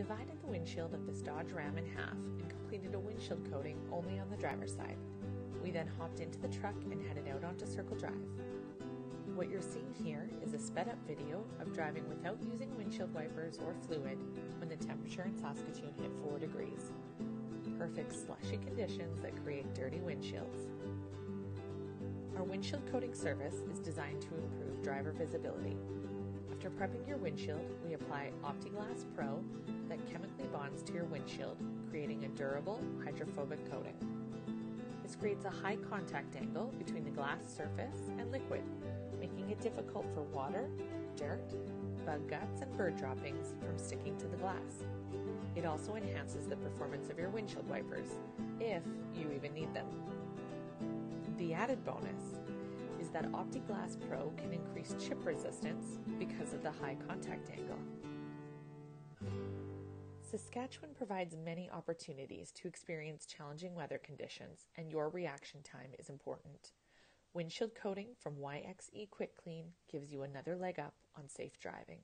divided the windshield of this Dodge Ram in half and completed a windshield coating only on the driver's side. We then hopped into the truck and headed out onto Circle Drive. What you're seeing here is a sped up video of driving without using windshield wipers or fluid when the temperature in Saskatoon hit 4 degrees. Perfect slushy conditions that create dirty windshields. Our windshield coating service is designed to improve driver visibility. After prepping your windshield, we apply OptiGlass Pro that chemically bonds to your windshield, creating a durable, hydrophobic coating. This creates a high contact angle between the glass surface and liquid, making it difficult for water, dirt, bug guts, and bird droppings from sticking to the glass. It also enhances the performance of your windshield wipers, if you even need them. The added bonus that OptiGlass Pro can increase chip resistance because of the high contact angle. Saskatchewan provides many opportunities to experience challenging weather conditions, and your reaction time is important. Windshield coating from YXE Quick Clean gives you another leg up on safe driving.